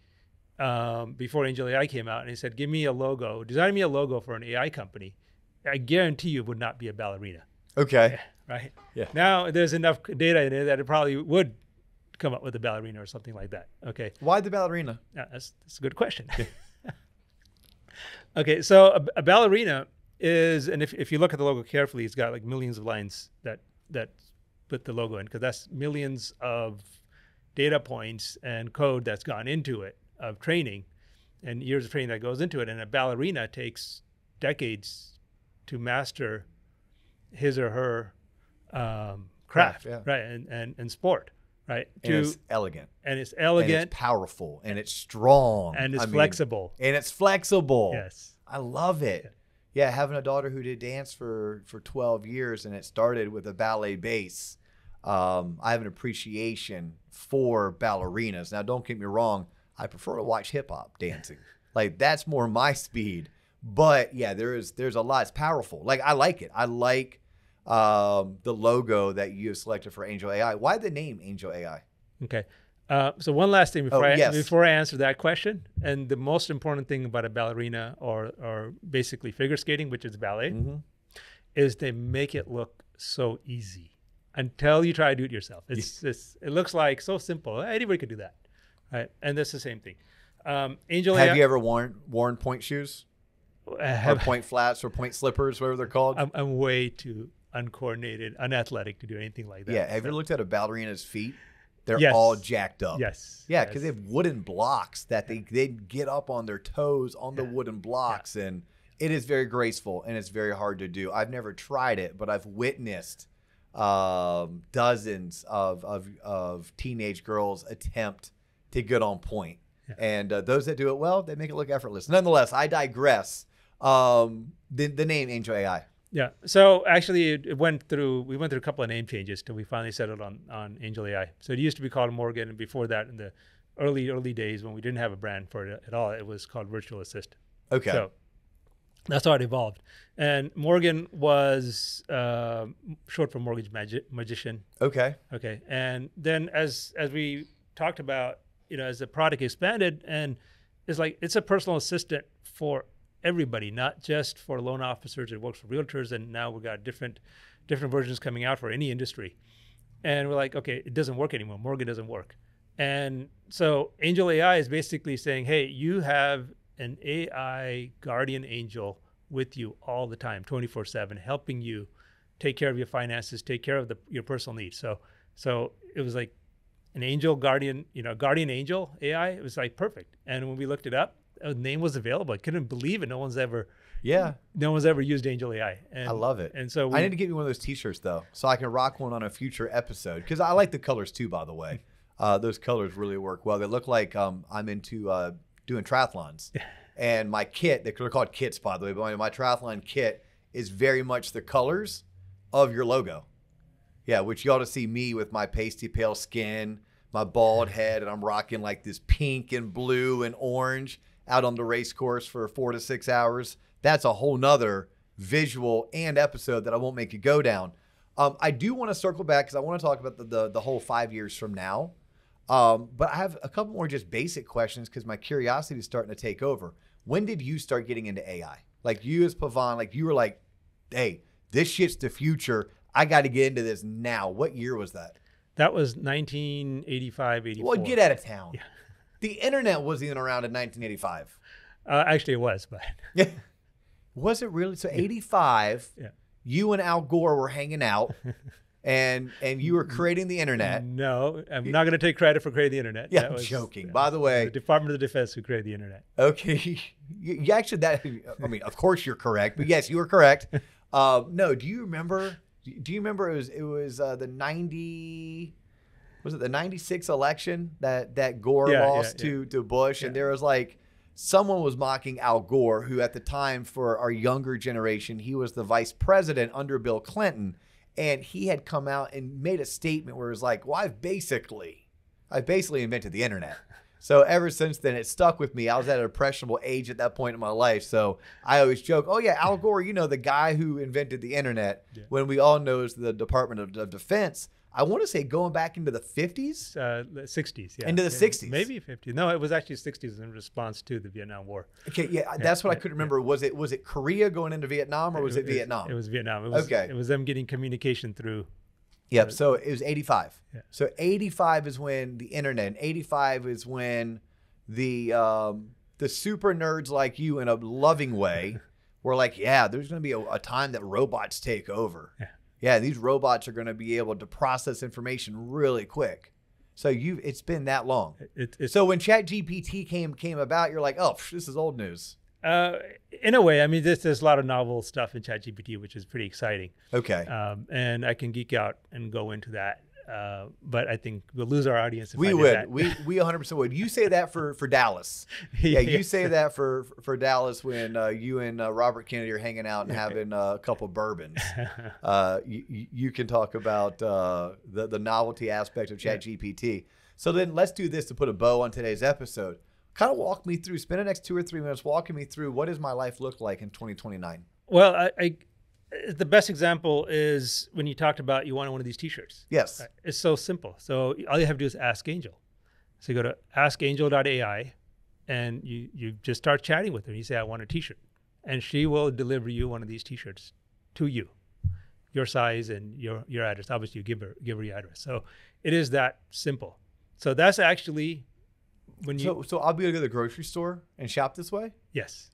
um, before Angel AI came out and he said, "Give me a logo, design me a logo for an AI company," I guarantee you it would not be a ballerina. Okay. right? Yeah. Now there's enough data in it that it probably would come up with a ballerina or something like that. Okay. Why the ballerina? Yeah, that's, that's a good question. okay, so a, a, ballerina is, and if, if you look at the logo carefully, it's got like millions of lines that that put the logo in because that's millions of data points and code that's gone into it of training and years of training that goes into it. And a ballerina takes decades to master his or her um, craft, yeah. right? And, and and sport, right? And it's elegant. and it's elegant And it's powerful. And it's strong. and it's I mean, flexible. and it's flexible. Yes. I love it. Yeah, having a daughter who did dance for for 12 years and it started with a ballet base. Um, I have an appreciation for ballerinas. Now, don't get me wrong, I prefer to watch hip hop dancing. like that's more my speed. But yeah, there is there's a lot. It's powerful. Like I like it. I like um, the logo that you have selected for Angel AI. Why the name Angel AI? Okay. Uh, so one last thing before Oh, I yes. before I answer that question, and the most important thing about a ballerina or or basically figure skating, which is ballet, Mhm. is they make it look so easy until you try to do it yourself. It's just it looks like so simple. Anybody could do that, right? And that's the same thing. Um, Angel Have AI, you ever worn worn pointe shoes I or have, pointe flats or pointe slippers, whatever they're called? I'm, I'm way too uncoordinated, unathletic to do anything like that. Yeah, have you ever looked at a ballerina's feet? They're Yes. all jacked up. Yes. Yeah, because yes. they have wooden blocks that they they get up on their toes on the Yeah. wooden blocks, and it is very graceful and it's very hard to do. I've never tried it, but I've witnessed um, dozens of, of of teenage girls attempt to get on pointe, Yeah. and uh, those that do it well, they make it look effortless. Nonetheless, I digress. Um, the the name Angel AI. Yeah. So actually, it, it went through. We went through a couple of name changes till we finally settled on on Angel AI. So it used to be called Morgan, and before that, in the early early days when we didn't have a brand for it at all, it was called Virtual Assist. Okay. So that's how it evolved. And Morgan was uh, short for mortgage magi- magician. okay. Okay. And then as as we talked about, you know, as the product expanded and it's like it's a personal assistant for everybody, not just for loan officers. It works for realtors and now we've got different different versions coming out for any industry. And we're like, okay, it doesn't work anymore. Morgan doesn't work. And so Angel AI is basically saying, hey, you have an AI guardian angel with you all the time, 24 7, helping you take care of your finances, take care of the, your personal needs. So, so it was like an angel guardian, you know, guardian angel AI. It was like perfect. And when we looked it up, a name was available. I couldn't believe it. No one's ever, Yeah, no one's ever used Angel AI. And, I love it. And so we, I need to get you one of those T-shirts though, so I can rock one on a future episode. Because I like the colors too, by the way. Uh, those colors really work well. They look like um, I'm into uh, doing triathlons, and my kit, they're called kits, by the way, but my, my triathlon kit is very much the colors of your logo. Yeah, which you ought to see me with my pasty pale skin, my bald head, and I'm rocking like this pink and blue and orange out on the race course for four to six hours. That's a whole nother visual and episode that I won't make you go down. Um, I do want to circle back because I want to talk about the, the the whole five years from now. Um, but I have a couple more just basic questions because my curiosity is starting to take over. When did you start getting into AI? Like you as Pavan, like you were like, hey, this shit's the future. I got to get into this now. What year was that? that was 1985, 84. Well, get out of town. Yeah. The internet wasn't even around in 1985. Uh, actually, it was, but Yeah. Was it really? So 85, Yeah. you and Al Gore were hanging out and and you were creating the internet. no, I'm not going to take credit for creating the internet. Yeah, That I'm was, joking. uh, By the way, the Department of Defense who created the internet. Okay, you, you actually that I mean, of course you're correct, but yes, you were correct. Uh, no, do you remember? Do you remember it was it was uh, the ninety was it the ninety six election that that Gore Yeah, lost yeah. to to Bush, and there was like someone was mocking Al Gore, who at the time for our younger generation he was the vice president under Bill Clinton, and he had come out and made a statement where it was like, "Well, I've basically, I've basically invented the internet." So ever since then, it stuck with me. I was at an impressionable age at that point in my life. So I always joke, oh, yeah, Al Gore, you know, the guy who invented the internet, Yeah. when we all know is the Department of Defense. I want to say going back into the 50s. Uh, 60s, yeah. Into the Yeah, 60s. Maybe 50s. No, it was actually 60s in response to the Vietnam War. Okay, yeah, that's what I couldn't remember. Was it was it Korea going into Vietnam or was it, Vietnam? It was Vietnam. It was, Okay. It was them getting communication through. Yep. So it was 85. Yeah. So 85 is when the internet, and 85 is when the um, the super nerds like you, in a loving way, were like, yeah, there's going to be a, a time that robots take over. Yeah. These robots are going to be able to process information really quick. So you, it's been that long. It, it's So when ChatGPT came came about, you're like, oh, this is old news. uh, in a way. I mean, there's, there's a lot of novel stuff in ChatGPT, which is pretty exciting. Okay. Um, and I can geek out and go into that. Uh, but I think we'll lose our audience we would. that. We we 100% would. You say that for for Dallas. Yeah, you say that for for Dallas when uh, you and uh, Robert Kennedy are hanging out and having uh, a couple bourbons. Uh, you, you- can talk about uh, the the novelty aspect of ChatGPT. So then let's do this to put a bow on today's episode. Kind of walk me through. Spend the next two or three minutes walking me through what does my life look like in 2029. Well, I, I the best example is when you talked about you wanted one of these T-shirts. Yes. It's so simple. So all you have to do is ask Angel. So you go to askangel.ai and you, you just start chatting with her. You say, I want a t shirt. And she will deliver you one of these t shirts to you, your size and your, your address. Obviously, you give her, give her your address. So it is that simple. So that's actually when you, So so I'll be able to go to the grocery store and shop this way. yes.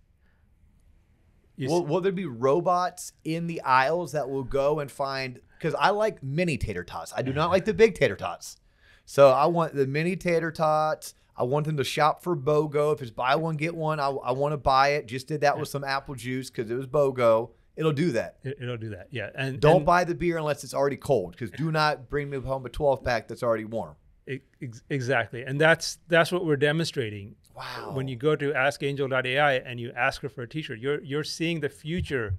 You Will, will there be robots in the aisles that will go and find? Because I like mini tater tots. I do not like the big tater tots. So I want the mini tater tots. I want them to shop for BOGO. If it's buy one get one, I, I want to buy it. Just did that with some apple juice because it was BOGO. It'll do that. it, it'll do that. Yeah. And Don't and buy the beer unless it's already cold. Because do not bring me home a 12 pack that's already warm. e- ex- exactly. And that's, that's what we're demonstrating Wow. when you go to askangel.ai and you ask her for a t-shirt you're you're seeing the future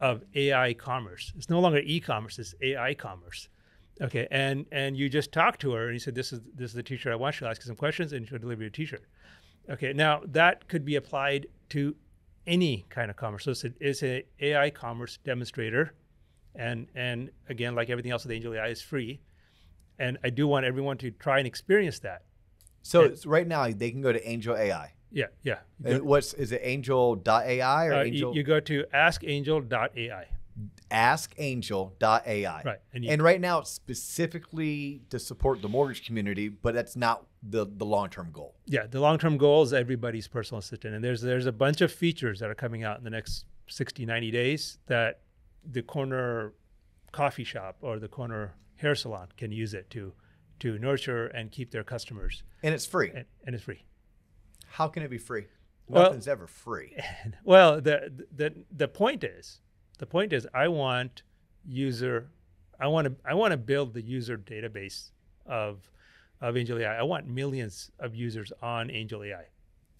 of ai commerce. It's no longer e-commerce it's ai commerce. Okay and and you just talk to her and you said this is this is the t-shirt i want. She'll ask you some questions and she'll deliver you a t-shirt. Okay now that could be applied to any kind of commerce. So it's a, it's a ai commerce demonstrator and and again like everything else with angel ai is free. And i do want everyone to try and experience that so it's, right now they can go to Angel AI. yeah yeah And what's is it Angel.ai or Uh, Angel? you, go to askangel.ai. askangel.ai. Right, and And, you- right now it's specifically to support the mortgage community, but that's not the, the long term goal. Yeah, the long-term goal is everybody's personal assistant. And there's there's a bunch of features that are coming out in the next 60, 90 days that the corner coffee shop or the corner hair salon can use it to to nurture and keep their customers. And it's free. And, and it's free. How can it be free? Well- Nothing's ever free. Well, the the the point is, the point is, I want user, I want to I want to build the user database of of Angel AI. I want millions of users on Angel AI.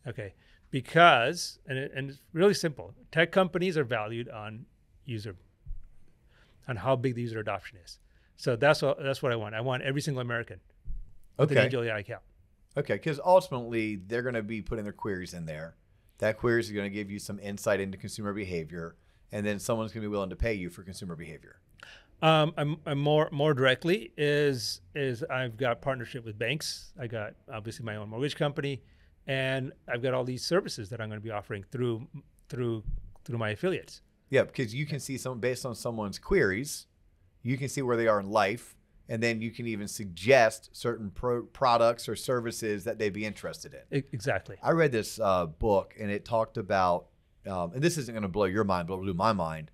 Okay, because and it, and it's really simple. Tech companies are valued on user, on how big the user adoption is. So that's what that's what I want. I want every single American with an Okay. Angel AI account. Okay. Because ultimately they're going to be putting their queries in there. That queries is going to give you some insight into consumer behavior. And then someone's going to be willing to pay you for consumer behavior. Um, I'm, I'm more more directly is is I've got partnership with banks. I got obviously my own mortgage company, and I've got all these services that I'm going to be offering through through through my affiliates. Yeah, because you can see some based on someone's queries, you can see where they are in life, and then you can even suggest certain pro- products or services that they'd be interested in. Exactly. I read this uh, book, and it talked about, um, and this isn't going to blow your mind, but it'll blow my mind.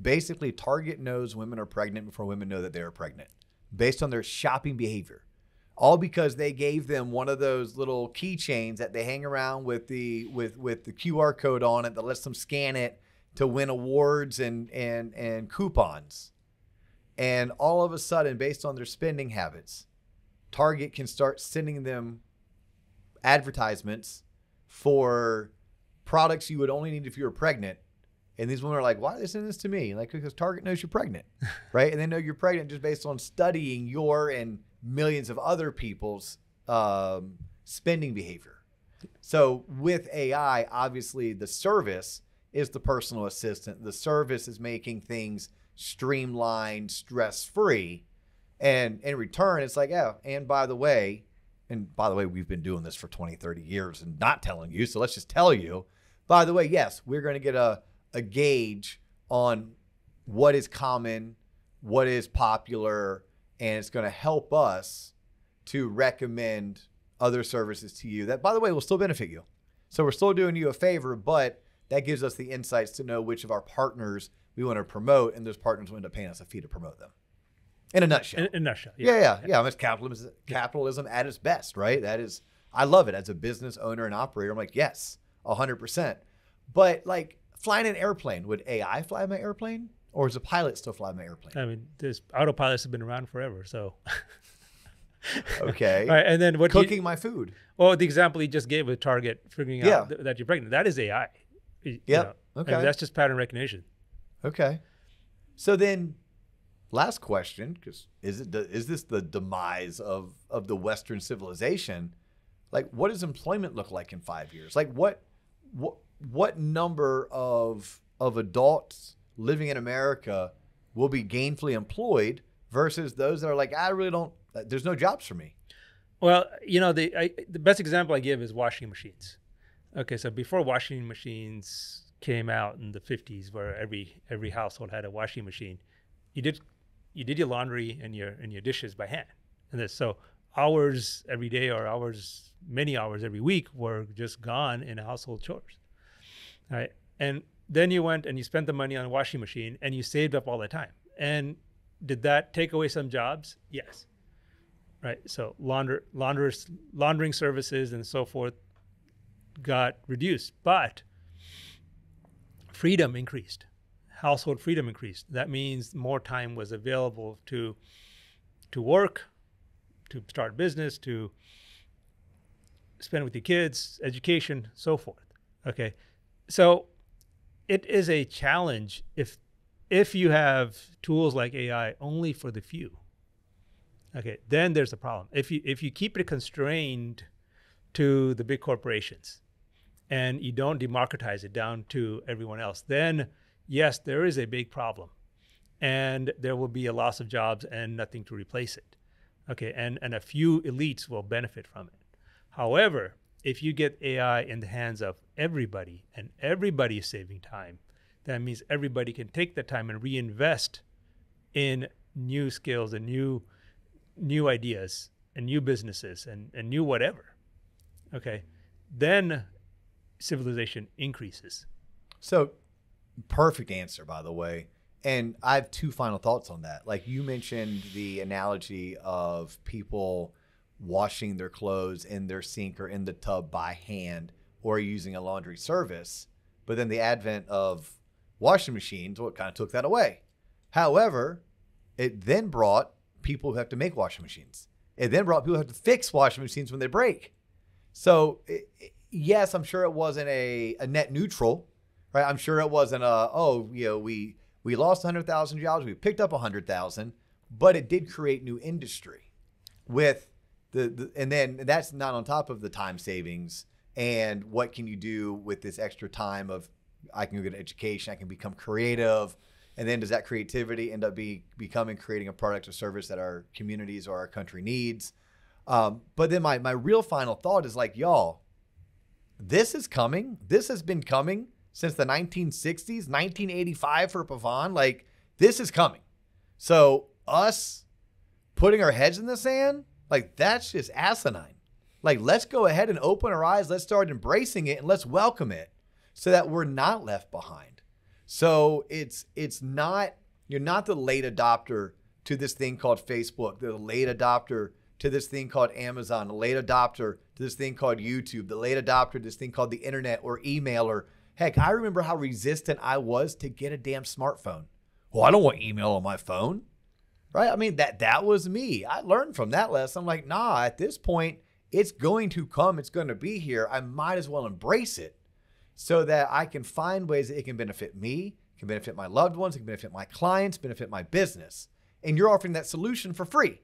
Basically, Target knows women are pregnant before women know that they are pregnant, based on their shopping behavior. All because they gave them one of those little keychains that they hang around with the with with the QR code on it that lets them scan it to win awards and and and coupons. And all of a sudden, based on their spending habits, Target can start sending them advertisements for products you would only need if you were pregnant. And these women are like, why are they sending this to me? Like, because Target knows you're pregnant, right? And they know you're pregnant just based on studying your and millions of other people's um, spending behavior. So with AI, obviously the service is the personal assistant. The service is making things streamlined, stress free. And in return, it's like, yeah, and by the way, and by the way, we've been doing this for 20, 30 years and not telling you. So let's just tell you, by the way, yes, we're going to get a, a gauge on what is common, what is popular, and it's going to help us to recommend other services to you that, by the way, will still benefit you. So we're still doing you a favor, but that gives us the insights to know which of our partners we want to promote, and those partners will end up paying us a fee to promote them. In a nutshell. In, in a nutshell. Yeah, yeah, yeah. yeah. It's capitalism, capitalism at its best, right? That is, I love it as a business owner and operator. I'm like, yes, 100%. But like flying an airplane, would AI fly my airplane? Or is a pilot still fly my airplane? I mean, this autopilots have been around forever, so. okay. Right, and then what? Cooking you, my food. Well, the example he just gave with Target figuring yeah. out th- that you're pregnant, that is AI. Yeah. Okay. I mean, that's just pattern recognition. Okay. So then, last question, because is it is this the demise of of the Western civilization? Like, what does employment look like in five years? Like, what what what number of of adults living in America will be gainfully employed versus those that are like, I really don't. Uh, there's no jobs for me. Well, you know, the I, the best example I give is washing machines. Okay, so before washing machines came out in the 50s, where every every household had a washing machine, you did you did your laundry and your and your dishes by hand, and this, so hours every day or hours many hours every week were just gone in household chores, right? And then you went and you spent the money on a washing machine and you saved up all the time. And did that take away some jobs? Yes. Right. So launder, launderers, laundering services and so forth got reduced, but freedom increased. Household freedom increased. That means more time was available to to work, to start business, to spend with your kids, education, so forth. Okay. So it is a challenge if if you have tools like AI only for the few. Okay, then there's a problem. If you if you keep it constrained to the big corporations and you don't democratize it down to everyone else, then yes, there is a big problem. And there will be a loss of jobs and nothing to replace it. Okay, and, and a few elites will benefit from it. However, if you get AI in the hands of everybody and everybody is saving time, that means everybody can take the time and reinvest in new skills and new new ideas and new businesses and, and new whatever. Okay. Then civilization increases. So perfect answer, by the way. And I have two final thoughts on that. Like you mentioned the analogy of people washing their clothes in their sink or in the tub by hand or using a laundry service. But then the advent of washing machines, well, kind of took that away. However, it then brought people who have to make washing machines. It then brought people who have to fix washing machines when they break. So, yes, I'm sure it wasn't a, a net neutral, right? I'm sure it wasn't a, oh, you know, we, we lost 100,000 jobs, we picked up 100,000, but it did create new industry with the, the and then that's not on top of the time savings and what can you do with this extra time of I can go get an education, I can become creative, and then does that creativity end up be becoming creating a product or service that our communities or our country needs? Um, but then my my real final thought is like y'all, this is coming. This has been coming since the 1960s, 1985 for Pavan. Like this is coming. So us putting our heads in the sand like that's just asinine. Like let's go ahead and open our eyes, let's start embracing it and let's welcome it so that we're not left behind. So it's it's not you're not the late adopter to this thing called Facebook, the late adopter to this thing called Amazon, the late adopter to this thing called YouTube, the late adopter to this thing called the internet or email or heck, I remember how resistant I was to get a damn smartphone. Well, I don't want email on my phone right? I mean that that was me. I learned from that lesson. I'm like, nah, at this point, it's going to come. It's going to be here. I might as well embrace it so that I can find ways that it can benefit me, can benefit my loved ones, it can benefit my clients, benefit my business. And you're offering that solution for free.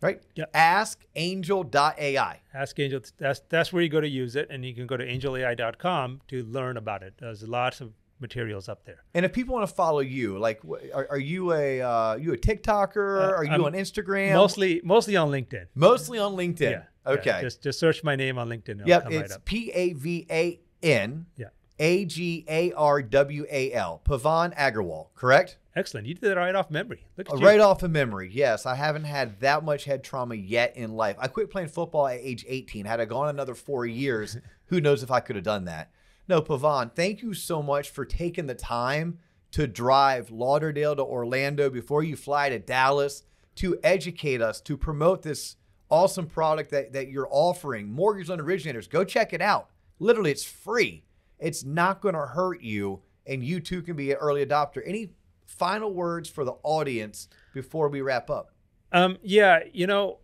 Right? Yeah. Askangel.ai. Ask Angel. That's that's where you go to use it, and you can go to angelai.com to learn about it. There's lots of materials up there. And if people want to follow you, like, are, are you a uh, you a TikToker? Uh, are you I'm on Instagram? Mostly mostly on LinkedIn. mostly on LinkedIn. Yeah. yeah. Okay. Just just search my name on LinkedIn. It'll yep. come right It's up. P A V A N Yeah. A G A R W A L. Pavan Agarwal. Correct. Excellent. You did that right off memory. Look at Uh, you. Right off of memory, yes. I haven't had that much head trauma yet in life. I quit playing football at age 18. Had I gone another four years, who knows if I could have done that. No, Pavan, thank you so much for taking the time to drive Lauderdale to Orlando before you fly to Dallas to educate us, to promote this awesome product that, that you're offering. Mortgage Loan Originators, go check it out. Literally, it's free. It's not going to hurt you, and you too can be an early adopter. Any final words for the audience before we wrap up? Um, yeah, you know,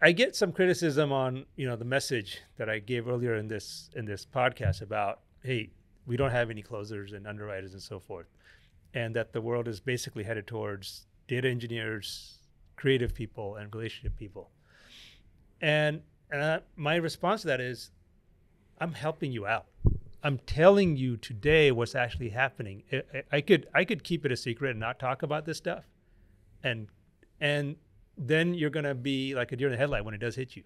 I get some criticism on you know the message that I gave earlier in this in this podcast about hey we don't have any closers and underwriters and so forth, and that the world is basically headed towards data engineers, creative people, and relationship people. And and uh, my response to that is, I'm helping you out. I'm telling you today what's actually happening. I, I- could I could keep it a secret and not talk about this stuff, and and then you're gonna be like a deer in the headlight when it does hit you.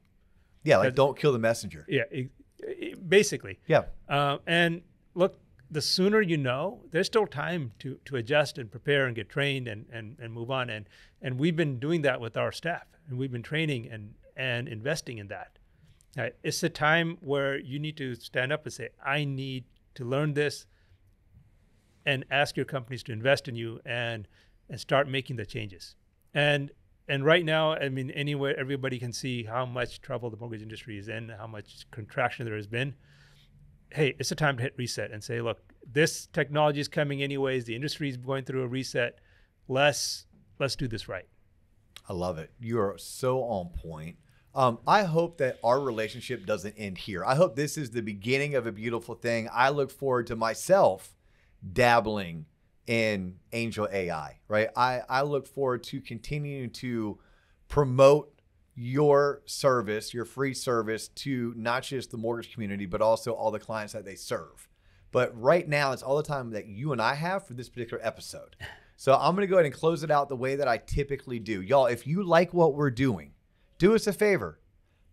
Yeah, like don't kill the messenger. Yeah, it, it- basically. Yeah. Uh, and look, the sooner you know, there's still time to to adjust and prepare and get trained and and, and move on. And and we've been doing that with our staff, and we've been training and and investing in that. Uh, it's a time where you need to stand up and say, I need to learn this, and ask your companies to invest in you and and start making the changes. And and right now, I mean, anywhere everybody can see how much trouble the mortgage industry is in, how much contraction there has been. Hey, it's a time to hit reset and say, look, this technology is coming anyways. The industry is going through a reset. Let's let's do this right. I love it. You are so on point. Um, I hope that our relationship doesn't end here. I hope this is the beginning of a beautiful thing. I look forward to myself dabbling in Angel AI, right? I, I look forward to continuing to promote your service, your free service to not just the mortgage community, but also all the clients that they serve. But right now, it's all the time that you and I have for this particular episode. So I'm going to go ahead and close it out the way that I typically do. Y'all, if you like what we're doing, do us a favor.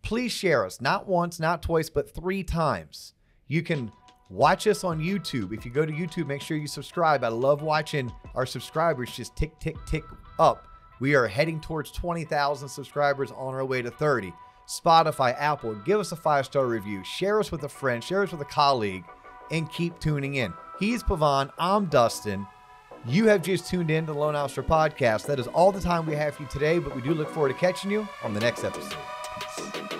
Please share us, not once, not twice, but three times. You can watch us on YouTube. If you go to YouTube, make sure you subscribe. I love watching our subscribers just tick, tick, tick up. We are heading towards 20,000 subscribers on our way to 30. Spotify, Apple, give us a five star review. Share us with a friend, share us with a colleague, and keep tuning in. He's Pavan. I'm Dustin. You have just tuned in to the Loan Officer Podcast. That is all the time we have for you today, but we do look forward to catching you on the next episode. Peace.